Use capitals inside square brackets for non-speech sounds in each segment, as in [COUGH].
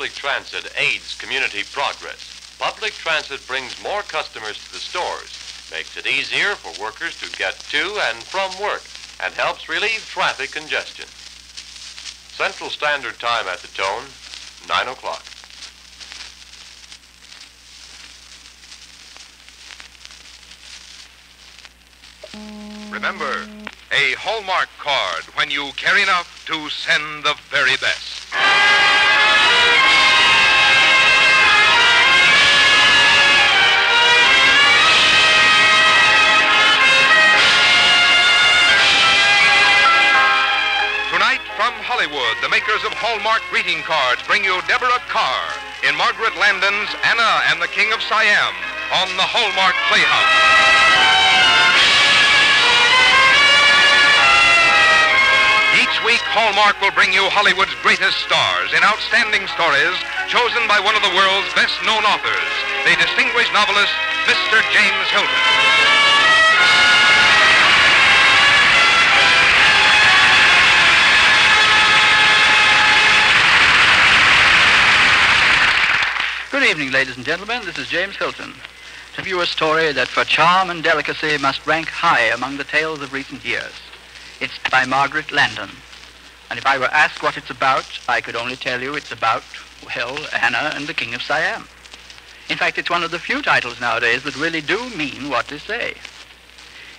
public transit aids community progress. Public transit brings more customers to the stores, makes it easier for workers to get to and from work, and helps relieve traffic congestion. Central Standard Time at the tone, 9 o'clock. Remember, a Hallmark card when you care enough to send the very best. Hollywood, the makers of Hallmark greeting cards bring you Deborah Kerr in Margaret Landon's Anna and the King of Siam on the Hallmark Playhouse. Each week, Hallmark will bring you Hollywood's greatest stars in outstanding stories chosen by one of the world's best known authors, the distinguished novelist, Mr. James Hilton. Evening, ladies and gentlemen. This is James Hilton. To you a story that for charm and delicacy must rank high among the tales of recent years. It's by Margaret Landon. And if I were asked what it's about, I could only tell you it's about, well, Anna and the King of Siam. In fact, it's one of the few titles nowadays that really do mean what they say.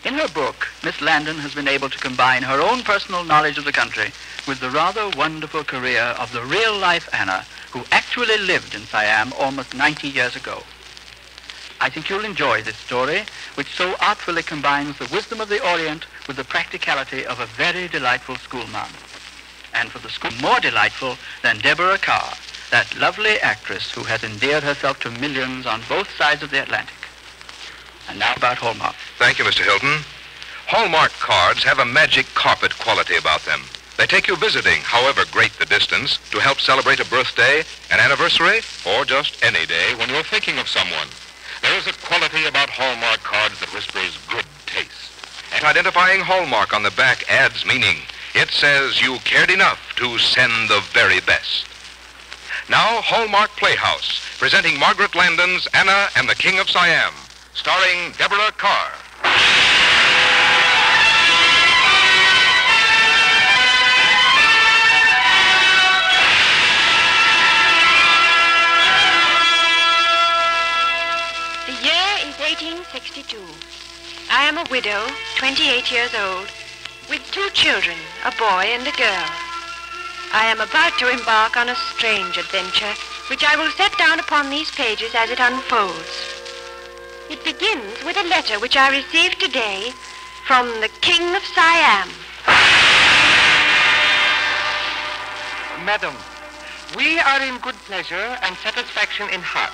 In her book, Miss Landon has been able to combine her own personal knowledge of the country with the rather wonderful career of the real-life Anna, who actually lived in Siam almost 90 years ago. I think you'll enjoy this story, which so artfully combines the wisdom of the Orient with the practicality of a very delightful schoolma'am. And for the school, more delightful than Deborah Kerr, that lovely actress who has endeared herself to millions on both sides of the Atlantic. And now about Hallmark. Thank you, Mr. Hilton. Hallmark cards have a magic carpet quality about them. They take you visiting, however great the distance, to help celebrate a birthday, an anniversary, or just any day when you're thinking of someone. There is a quality about Hallmark cards that whispers good taste. And identifying Hallmark on the back adds meaning. It says you cared enough to send the very best. Now, Hallmark Playhouse, presenting Margaret Landon's Anna and the King of Siam, starring Deborah Kerr. 1862. I am a widow, 28 years old, with two children, a boy and a girl. I am about to embark on a strange adventure, which I will set down upon these pages as it unfolds. It begins with a letter which I received today from the King of Siam. Madam, we are in good pleasure and satisfaction in heart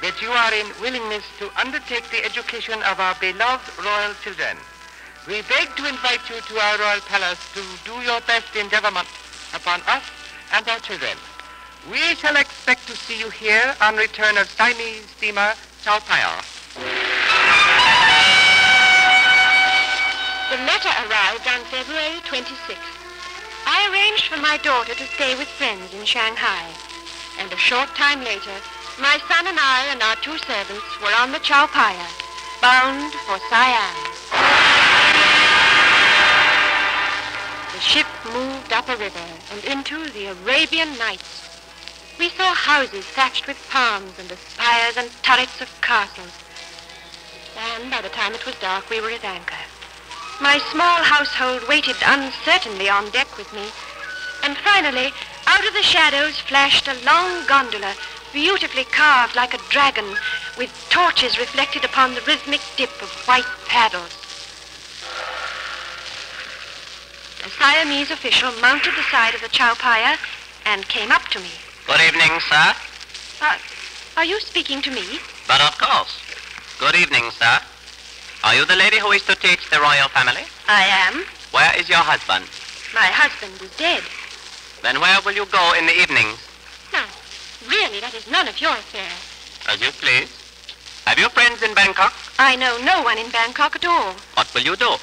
that you are in willingness to undertake the education of our beloved royal children. We beg to invite you to our royal palace to do your best endeavorment upon us and our children. We shall expect to see you here on return of Siamese steamer Sao Pao. The letter arrived on February 26th. I arranged for my daughter to stay with friends in Shanghai. And a short time later, my son and I and our two servants were on the Chow Paya, bound for Siam. The ship moved up a river and into the Arabian Nights. We saw houses thatched with palms and the spires and turrets of castles. And by the time it was dark, we were at anchor. My small household waited uncertainly on deck with me. And finally, out of the shadows flashed a long gondola, beautifully carved like a dragon, with torches reflected upon the rhythmic dip of white paddles. A Siamese official mounted the side of the Chow Paya and came up to me. Good evening, sir. Uh, are you speaking to me? But of course. Good evening, sir. Are you the lady who is to teach the royal family? I am. Where is your husband? My husband is dead. Then where will you go in the evenings? Really, that is none of your affair. As you please. Have you friends in Bangkok? I know no one in Bangkok at all. What will you do?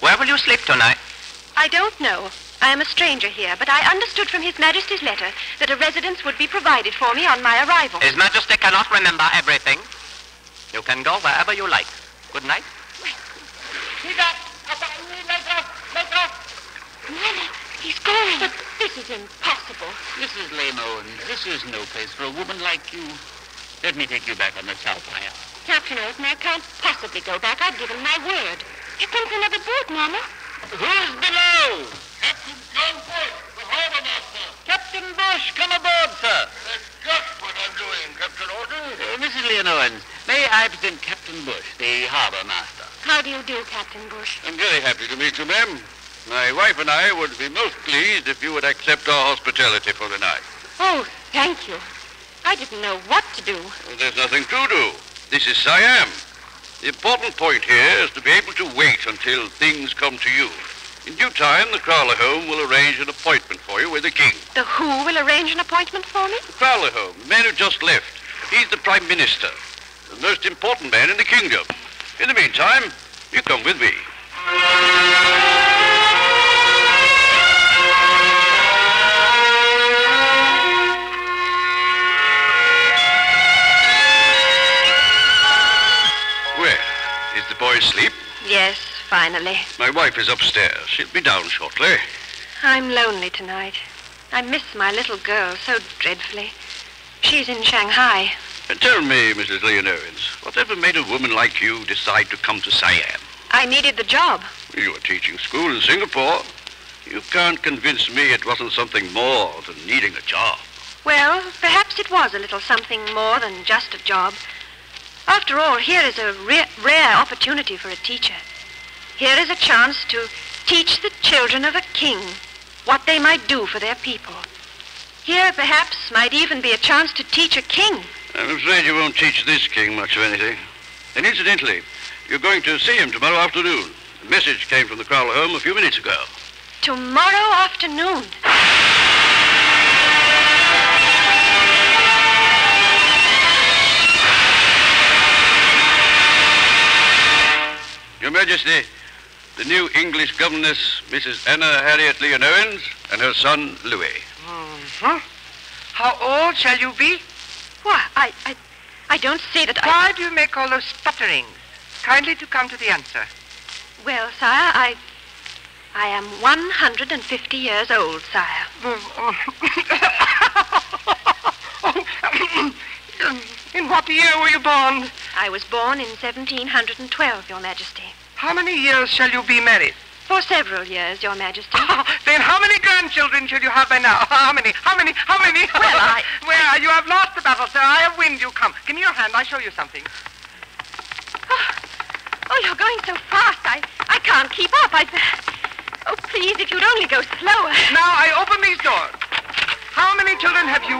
Where will you sleep tonight? I don't know. I am a stranger here, but I understood from His Majesty's letter that a residence would be provided for me on my arrival. His Majesty cannot remember everything. You can go wherever you like. Good night. Nellie, he's going. But this is impossible. Mrs. Leonowens, this is no place for a woman like you. Let me take you back on the Southwire. Captain Olsen, I can't possibly go back. I've given my word. Here comes another boat, Mama. Who's below? Captain John Bush, the harbor master. Captain Bush, come aboard, sir. That's just what I'm doing, Captain Orton. Uh, Mrs. Leonowens, may I present Captain Bush, the harbor master? How do you do, Captain Bush? I'm very happy to meet you, ma'am. My wife and I would be most pleased if you would accept our hospitality for the night. Oh, thank you. I didn't know what to do. Well, there's nothing to do. This is Siam. The important point here is to be able to wait until things come to you. In due time, the Kralahome will arrange an appointment for you with the king. The Who will arrange an appointment for me? The Kralahome, the man who just left. He's the prime minister, the most important man in the kingdom. In the meantime, you come with me. Asleep? Yes, finally. My wife is upstairs. She'll be down shortly. I'm lonely tonight. I miss my little girl so dreadfully. She's in Shanghai. And tell me, Mrs. Leonowens, whatever made a woman like you decide to come to Siam? I needed the job. You were teaching school in Singapore. You can't convince me it wasn't something more than needing a job. Well, perhaps it was a little something more than just a job. After all, here is a rare, rare opportunity for a teacher. Here is a chance to teach the children of a king what they might do for their people. Here, perhaps, might even be a chance to teach a king. I'm afraid you won't teach this king much of anything. And incidentally, you're going to see him tomorrow afternoon. A message came from the Kralahome a few minutes ago. Tomorrow afternoon. Your Majesty, the new English governess, Mrs. Anna Harriet Leonowens, and her son, Louis. Huh? How old shall you be? Why, I, I, I don't see that I... Why do you make all those sputterings? Kindly to come to the answer. Well, sire, I... I am 150 years old, sire. Mm-hmm. [COUGHS] In what year were you born? I was born in 1712, Your Majesty. How many years shall you be married? For several years, Your Majesty. [LAUGHS] then how many grandchildren should you have by now? [LAUGHS] How many? How many? How many? Well, I- [LAUGHS] well, you have lost the battle, sir. I have wind. You come. Give me your hand. I'll show you something. [SIGHS] Oh, Oh, you're going so fast. I, I can't keep up. I... Oh, please, if you'd only go slower. Now I open these doors. How many children have you?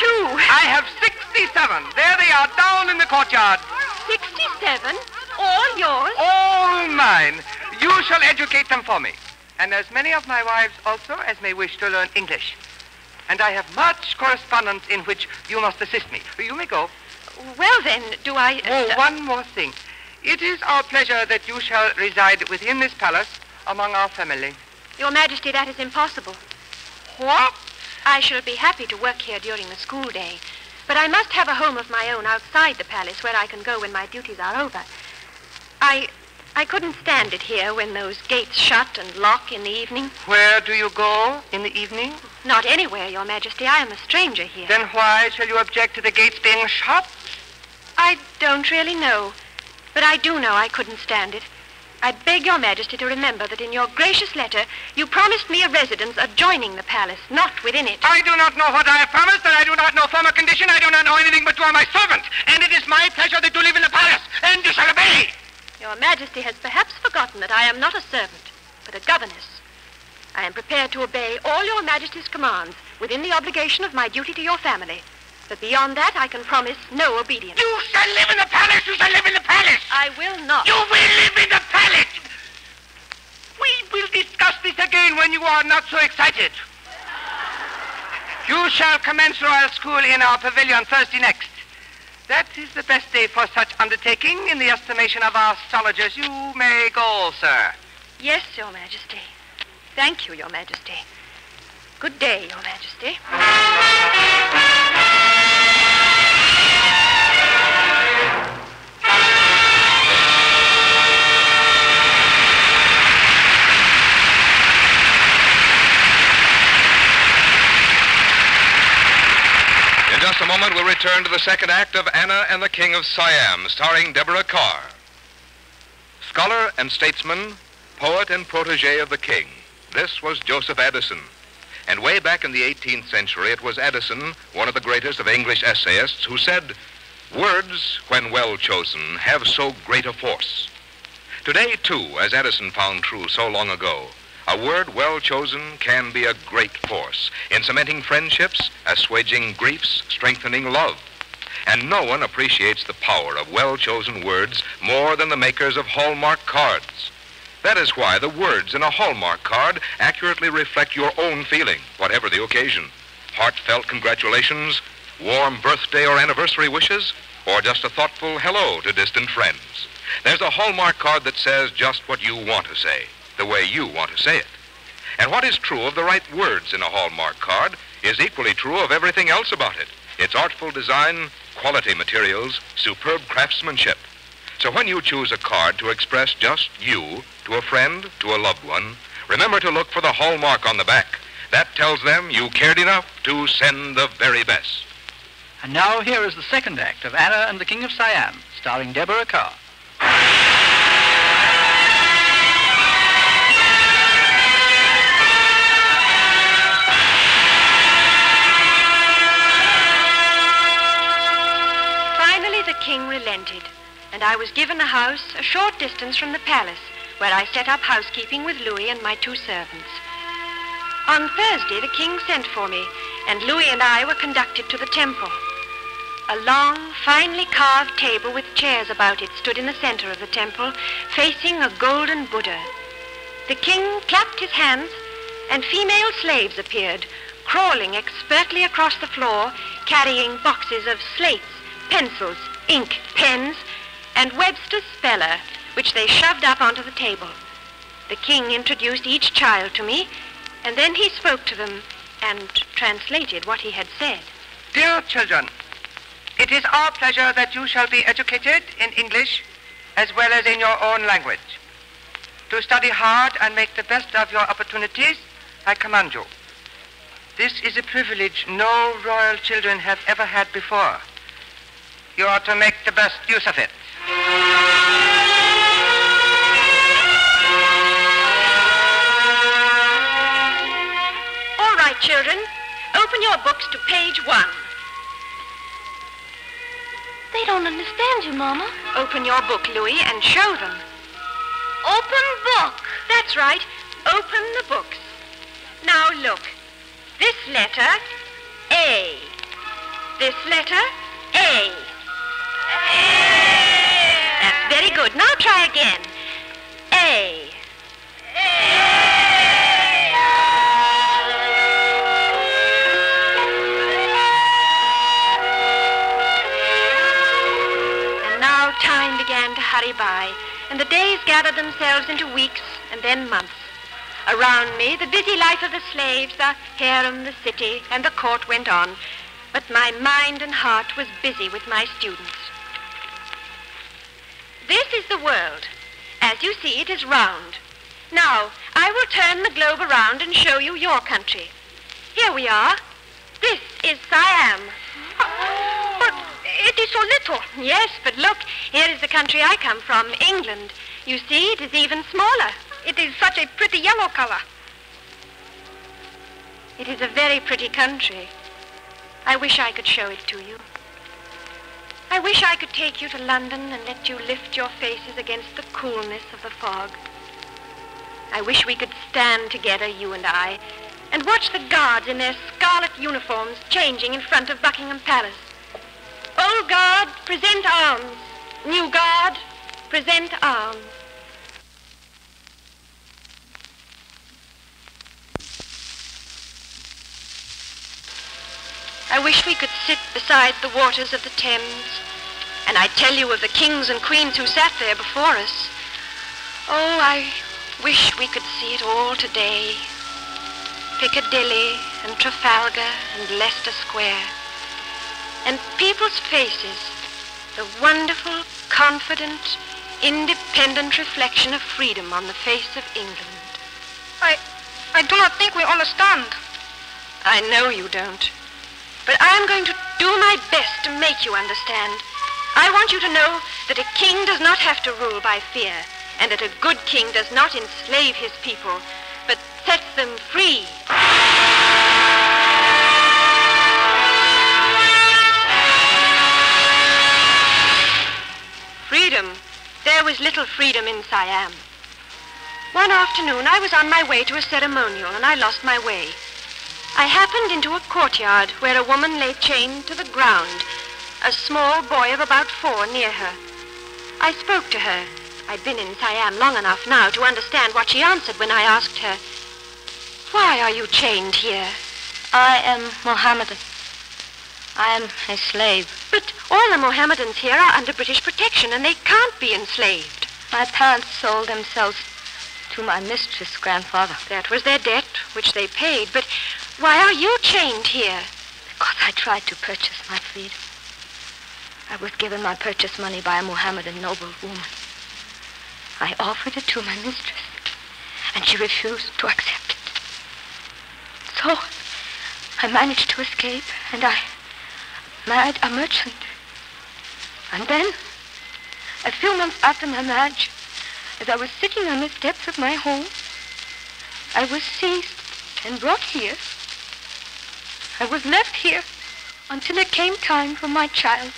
Two. I have 67. There they are, down in the courtyard. 67? All yours? All mine. You shall educate them for me. And as many of my wives also as may wish to learn English. And I have much correspondence in which you must assist me. You may go. Well, then, do I... Oh, uh, one more thing. It is our pleasure that you shall reside within this palace among our family. Your Majesty, that is impossible. What? I shall be happy to work here during the school day. But I must have a home of my own outside the palace where I can go when my duties are over. I... I couldn't stand it here when those gates shut and lock in the evening. Where do you go in the evening? Not anywhere, Your Majesty. I am a stranger here. Then why shall you object to the gates being shut? I don't really know. But I do know I couldn't stand it. I beg Your Majesty to remember that in your gracious letter you promised me a residence adjoining the palace, not within it. I do not know what I have promised, and I do not know former condition. I do not know anything but you are my servant. And it is my pleasure that you live in the palace, and you shall obey. Your Majesty has perhaps forgotten that I am not a servant, but a governess. I am prepared to obey all Your Majesty's commands within the obligation of my duty to your family. But beyond that, I can promise no obedience. You shall live in the palace. You shall live in the palace. I will not. You will live in the palace. We will discuss this again when you are not so excited. You shall commence royal school in our pavilion Thursday next. That is the best day for such undertaking in the estimation of our astrologers. You may go, sir. Yes, Your Majesty. Thank you, Your Majesty. Good day, Your Majesty. Moment, we'll return to the second act of Anna and the King of Siam, starring Deborah Kerr. Scholar and statesman, poet and protege of the king. This was Joseph Addison. And way back in the 18th century, it was Addison, one of the greatest of English essayists, who said, Words, when well chosen, have so great a force. Today, too, as Addison found true so long ago, a word well chosen can be a great force in cementing friendships, assuaging griefs, strengthening love. And no one appreciates the power of well chosen words more than the makers of Hallmark cards. That is why the words in a Hallmark card accurately reflect your own feeling, whatever the occasion. Heartfelt congratulations, warm birthday or anniversary wishes, or just a thoughtful hello to distant friends. There's a Hallmark card that says just what you want to say, the way you want to say it. And what is true of the right words in a Hallmark card is equally true of everything else about it. Its artful design, quality materials, superb craftsmanship. So when you choose a card to express just you to a friend, to a loved one, remember to look for the hallmark on the back. That tells them you cared enough to send the very best. And now here is the second act of Anna and the King of Siam, starring Deborah Kerr. And I was given a house a short distance from the palace, where I set up housekeeping with Louis and my two servants. On Thursday, the king sent for me, and Louis and I were conducted to the temple. A long, finely carved table with chairs about it stood in the center of the temple, facing a golden Buddha. The king clapped his hands, and female slaves appeared, crawling expertly across the floor, carrying boxes of slates, pencils, ink, pens, and Webster's speller, which they shoved up onto the table. The king introduced each child to me, and then he spoke to them and translated what he had said. Dear children, it is our pleasure that you shall be educated in English as well as in your own language. To study hard and make the best of your opportunities, I command you. This is a privilege no royal children have ever had before. You are to make the best use of it. All right, children, open your books to page one. They don't understand you, Mama. Open your book, Louis, and show them. Open book. That's right. Open the books. Now look. This letter, A. This letter, A. That's very good. Now try again. A. And now time began to hurry by, and the days gathered themselves into weeks and then months. Around me, the busy life of the slaves, the harem, the city, and the court went on, but my mind and heart was busy with my students. This is the world. As you see, it is round. Now, I will turn the globe around and show you your country. Here we are. This is Siam. But it is so little. Yes, but look, here is the country I come from, England. You see, it is even smaller. It is such a pretty yellow color. It is a very pretty country. I wish I could show it to you. I wish I could take you to London and let you lift your faces against the coolness of the fog. I wish we could stand together, you and I, and watch the guards in their scarlet uniforms changing in front of Buckingham Palace. Old guard, present arms. New guard, present arms. I wish we could sit beside the waters of the Thames, and I'd tell you of the kings and queens who sat there before us. Oh, I wish we could see it all today. Piccadilly and Trafalgar and Leicester Square. And people's faces, the wonderful, confident, independent reflection of freedom on the face of England. I, I do not think we understand. I know you don't. But I'm going to do my best to make you understand. I want you to know that a king does not have to rule by fear, and that a good king does not enslave his people, but sets them free. Freedom. There was little freedom in Siam. One afternoon, I was on my way to a ceremonial, and I lost my way. I happened into a courtyard where a woman lay chained to the ground, a small boy of about four near her. I spoke to her. I'd been in Siam long enough now to understand what she answered when I asked her, Why are you chained here? I am Mohammedan. I am a slave. But all the Mohammedans here are under British protection, and they can't be enslaved. My parents sold themselves to my mistress, grandfather. That was their debt, which they paid. But why are you chained here? Because I tried to purchase my freedom. I was given my purchase money by a Mohammedan noble woman. I offered it to my mistress, and she refused to accept it. So I managed to escape, and I married a merchant. And then, a few months after my marriage, as I was sitting on the steps of my home, I was seized and brought here. I was left here until it came time for my child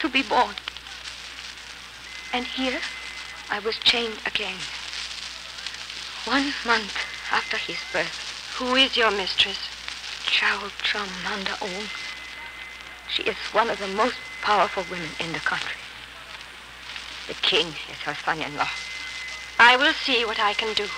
to be born. And here I was chained again. One month after his birth. Who is your mistress? Chao Tramanda Om. She is one of the most powerful women in the country. The king is her son-in-law. I will see what I can do.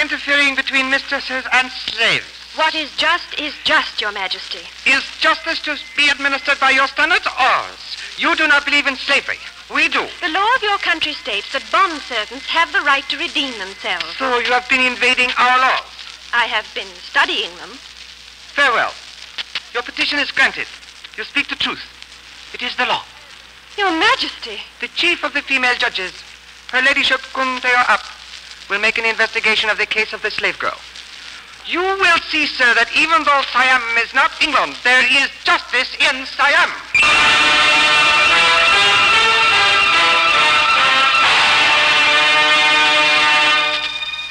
Interfering between mistresses and slaves. What is just is just, Your Majesty. Is justice to be administered by your standards or ours? You do not believe in slavery. We do. The law of your country states that bond servants have the right to redeem themselves. So you have been invading our laws. I have been studying them. Farewell. Your petition is granted. You speak the truth. It is the law. Your Majesty. The chief of the female judges, Her Ladyship Kunteo Up, will make an investigation of the case of the slave girl. You will see, sir, that even though Siam is not England, there is justice in Siam.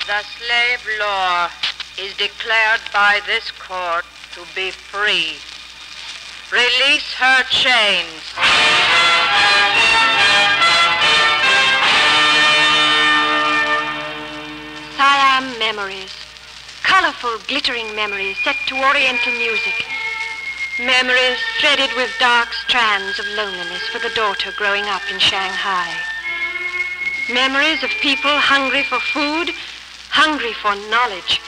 The slave law is declared by this court to be free. Release her chains. Siam memories. Colorful, glittering memories set to Oriental music. Memories threaded with dark strands of loneliness for the daughter growing up in Shanghai. Memories of people hungry for food, hungry for knowledge.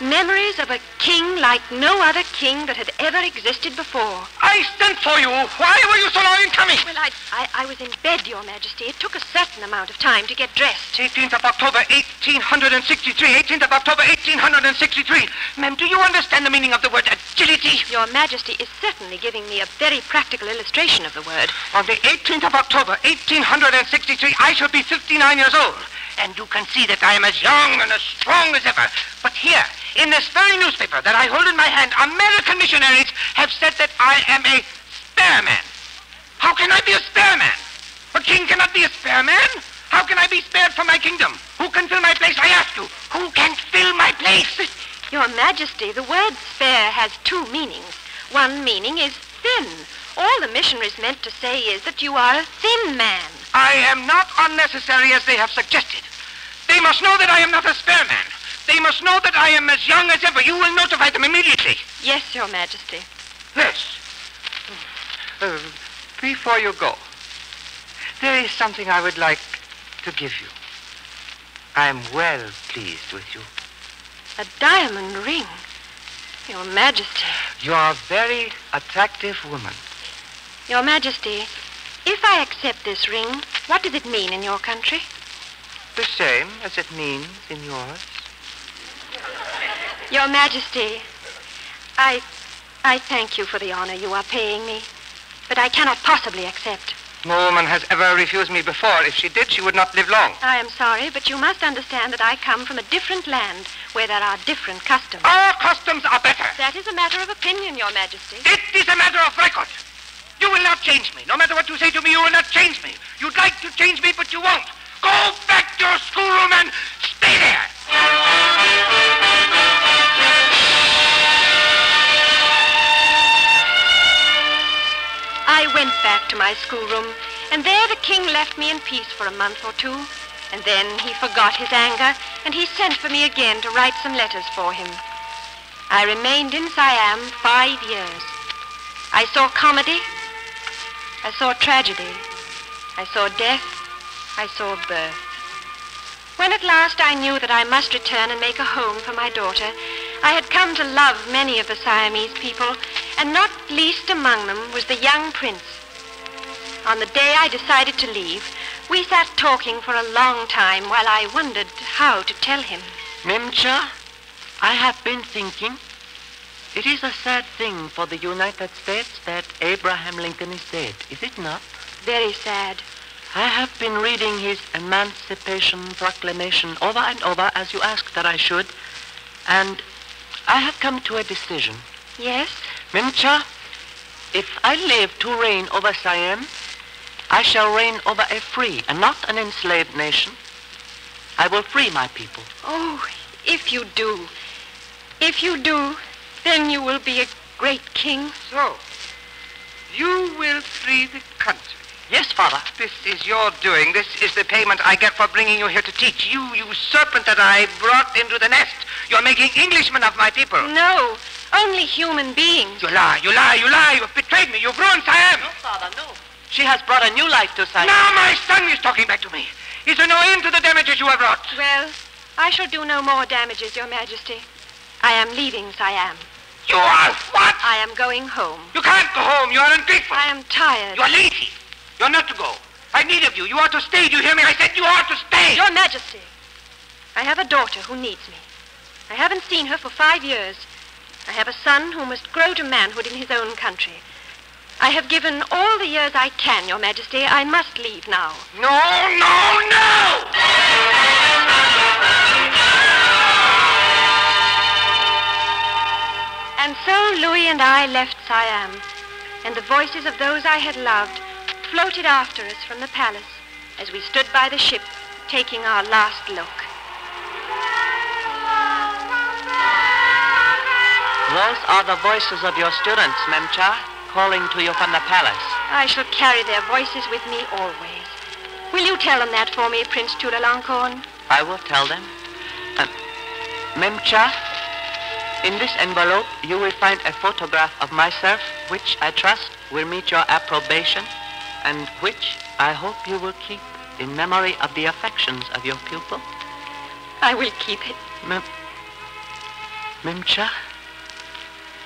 Memories of a king like no other king that had ever existed before. I sent for you. Why were you so long in coming? Well, I, I, I was in bed, Your Majesty. It took a certain amount of time to get dressed. 18th of October, 1863. 18th of October, 1863. Ma'am, do you understand the meaning of the word agility? Your Majesty is certainly giving me a very practical illustration of the word. On the 18th of October, 1863, I shall be 59 years old. And you can see that I am as young and as strong as ever. But here, in this very newspaper that I hold in my hand, American missionaries have said that I am a spare man. How can I be a spare man? A king cannot be a spare man. How can I be spared from my kingdom? Who can fill my place, I ask you? Who can fill my place? Your Majesty, the word spare has two meanings. One meaning is thin. All the missionaries meant to say is that you are a thin man. I am not unnecessary as they have suggested. They must know that I am not a spare man. They must know that I am as young as ever. You will notify them immediately. Yes, Your Majesty. Yes. Uh, before you go, there is something I would like to give you. I am well pleased with you. A diamond ring. Your Majesty. You are a very attractive woman. Your Majesty, if I accept this ring, what does it mean in your country? The same as it means in yours. Your Majesty, I I thank you for the honor you are paying me, but I cannot possibly accept. No woman has ever refused me before. If she did, she would not live long. I am sorry, but you must understand that I come from a different land where there are different customs. Our customs are better. That is a matter of opinion, Your Majesty. It is a matter of record. You will not change me. No matter what you say to me, you will not change me. You'd like to change me, but you won't. Go back to your schoolroom and stay there. I went back to my schoolroom, and there the king left me in peace for a month or two. And then he forgot his anger, and he sent for me again to write some letters for him. I remained in Siam five years. I saw comedy. I saw tragedy. I saw death. I saw birth. When at last I knew that I must return and make a home for my daughter, I had come to love many of the Siamese people, and not least among them was the young prince. On the day I decided to leave, we sat talking for a long time while I wondered how to tell him. Mimcha, I have been thinking. It is a sad thing for the United States that Abraham Lincoln is dead, is it not? Very sad. I have been reading his Emancipation Proclamation over and over as you asked that I should, and I have come to a decision. Yes? Mimcha, if I live to reign over Siam, I shall reign over a free and not an enslaved nation. I will free my people. Oh, if you do, if you do, then you will be a great king. So, you will free the country. Yes, Father. This is your doing. This is the payment I get for bringing you here to teach. You, you serpent that I brought into the nest. You're making Englishmen of my people. No, only human beings. You lie, you lie, you lie. You've betrayed me. You've ruined Siam. No, Father, no. She has brought a new life to Siam. Now my son is talking back to me. Is there no end to the damages you have wrought? Well, I shall do no more damages, Your Majesty. I am leaving Siam. You are what? I am going home. You can't go home. You are ungrateful. I am tired. You are lazy. You're not to go. I need of you. You are to stay. Do you hear me? I said you are to stay. Your Majesty, I have a daughter who needs me. I haven't seen her for five years. I have a son who must grow to manhood in his own country. I have given all the years I can, Your Majesty. I must leave now. No, no, no! And so Louis and I left Siam, and the voices of those I had loved floated after us from the palace as we stood by the ship, taking our last look. Those are the voices of your students, Memcha, calling to you from the palace. I shall carry their voices with me always. Will you tell them that for me, Prince Chulalongkorn? I will tell them. Uh, Memcha, in this envelope you will find a photograph of myself, which I trust will meet your approbation, and which I hope you will keep in memory of the affections of your pupil. I will keep it. Mem- Memcha,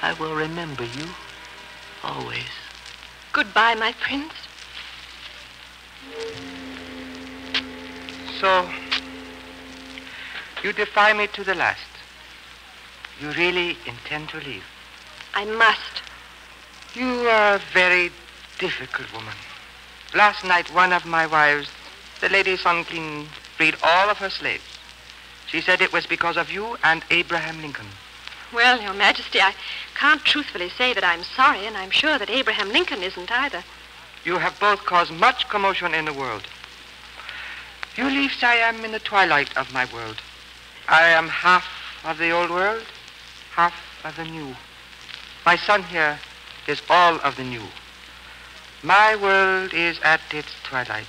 I will remember you always. Goodbye, my prince. So, you defy me to the last. You really intend to leave? I must. You are a very difficult woman. Last night, one of my wives, the Lady Son Klin, freed all of her slaves. She said it was because of you and Abraham Lincoln. Well, Your Majesty, I can't truthfully say that I'm sorry, and I'm sure that Abraham Lincoln isn't either. You have both caused much commotion in the world. You leave Siam in the twilight of my world. I am half of the old world, half of the new. My son here is all of the new. My world is at its twilight.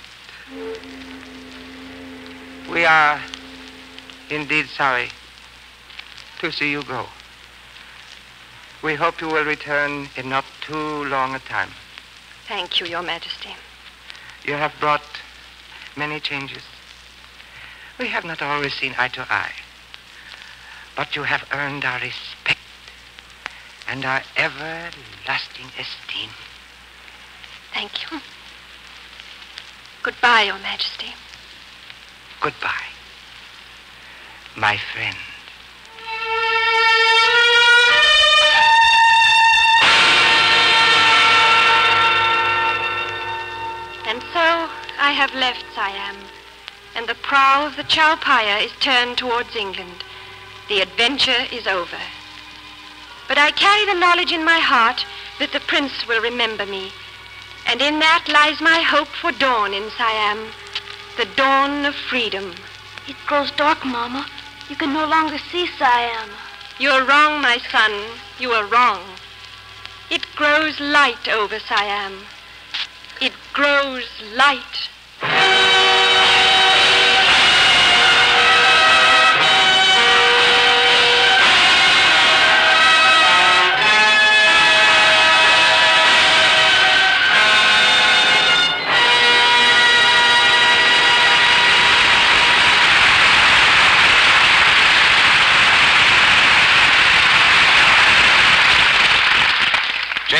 We are indeed sorry to see you go. We hope you will return in not too long a time. Thank you, Your Majesty. You have brought many changes. We have not always seen eye to eye. but you have earned our respect and our everlasting esteem. Thank you. Goodbye, Your Majesty. Goodbye, my friend. And so I have left Siam, and the prow of the Chaupaya is turned towards England. The adventure is over. But I carry the knowledge in my heart that the prince will remember me, and in that lies my hope for dawn in Siam, the dawn of freedom. It grows dark, Mama. You can no longer see Siam. You're wrong, my son. You are wrong. It grows light over Siam. It grows light.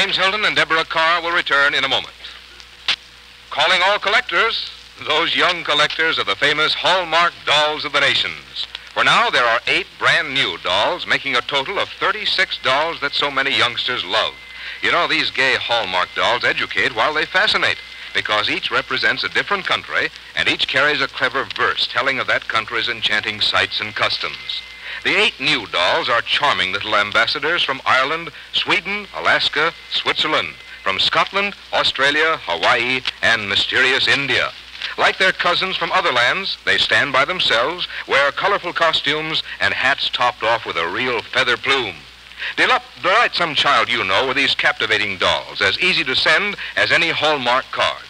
James Hilton and Deborah Kerr will return in a moment. Calling all collectors, those young collectors of the famous Hallmark dolls of the nations. For now, there are eight brand new dolls, making a total of 36 dolls that so many youngsters love. You know, these gay Hallmark dolls educate while they fascinate, because each represents a different country, and each carries a clever verse telling of that country's enchanting sights and customs. The eight new dolls are charming little ambassadors from Ireland, Sweden, Alaska, Switzerland, from Scotland, Australia, Hawaii, and mysterious India. Like their cousins from other lands, they stand by themselves, wear colorful costumes, and hats topped off with a real feather plume. Delight, delight some child you know with these captivating dolls, as easy to send as any Hallmark card.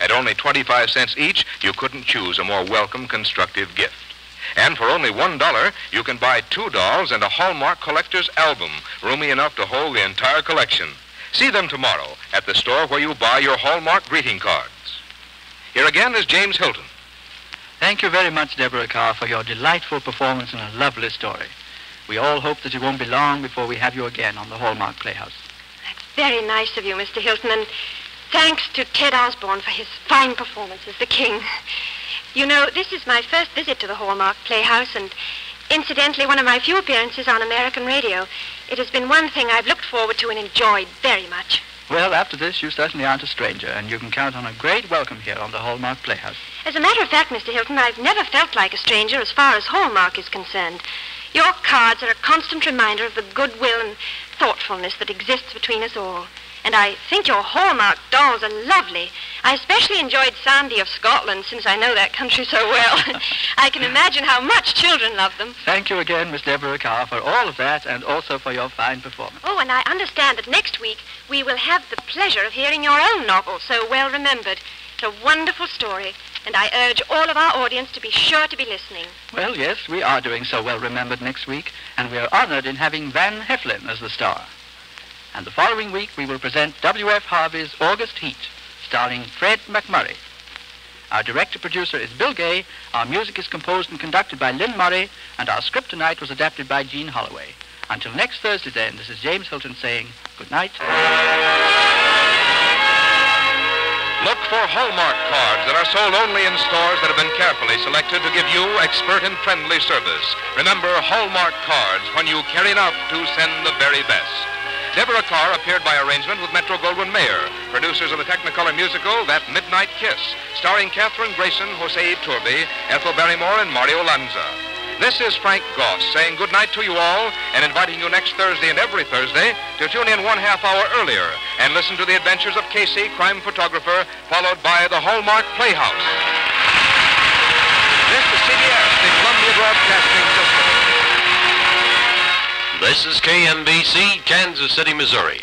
At only 25 cents each, you couldn't choose a more welcome, constructive gift. And for only one dollar, you can buy two dolls and a Hallmark collector's album, roomy enough to hold the entire collection. See them tomorrow at the store where you buy your Hallmark greeting cards. Here again is James Hilton. Thank you very much, Deborah Kerr, for your delightful performance and a lovely story. We all hope that it won't be long before we have you again on the Hallmark Playhouse. That's very nice of you, Mr. Hilton, and thanks to Ted Osborne for his fine performance as the king. You know, this is my first visit to the Hallmark Playhouse, and incidentally, one of my few appearances on American radio. It has been one thing I've looked forward to and enjoyed very much. Well, after this, you certainly aren't a stranger, and you can count on a great welcome here on the Hallmark Playhouse. As a matter of fact, Mr. Hilton, I've never felt like a stranger as far as Hallmark is concerned. Your cards are a constant reminder of the goodwill and thoughtfulness that exists between us all. And I think your Hallmark dolls are lovely. I especially enjoyed Sandy of Scotland, since I know that country so well. [LAUGHS] I can imagine how much children love them. Thank you again, Miss Deborah Kerr, for all of that, and also for your fine performance. Oh, and I understand that next week we will have the pleasure of hearing your own novel, so well remembered. It's a wonderful story, and I urge all of our audience to be sure to be listening. Well, yes, we are doing so well remembered next week, and we are honored in having Van Heflin as the star. And the following week, we will present W.F. Harvey's August Heat, starring Fred MacMurray. Our director-producer is Bill Gay, our music is composed and conducted by Lynn Murray, and our script tonight was adapted by Jean Holloway. Until next Thursday, then, this is James Hilton saying good night. Look for Hallmark cards that are sold only in stores that have been carefully selected to give you expert and friendly service. Remember Hallmark cards when you care enough to send the very best. Deborah Kerr appeared by arrangement with Metro Goldwyn Mayer, producers of the Technicolor musical That Midnight Kiss, starring Kathryn Grayson, Jose Iturbi, Ethel Barrymore, and Mario Lanza. This is Frank Goss saying good night to you all and inviting you next Thursday and every Thursday to tune in one half hour earlier and listen to the adventures of Casey, crime photographer, followed by the Hallmark Playhouse. This is CBS, the Columbia Broadcasting System. This is KMBC, Kansas City, Missouri.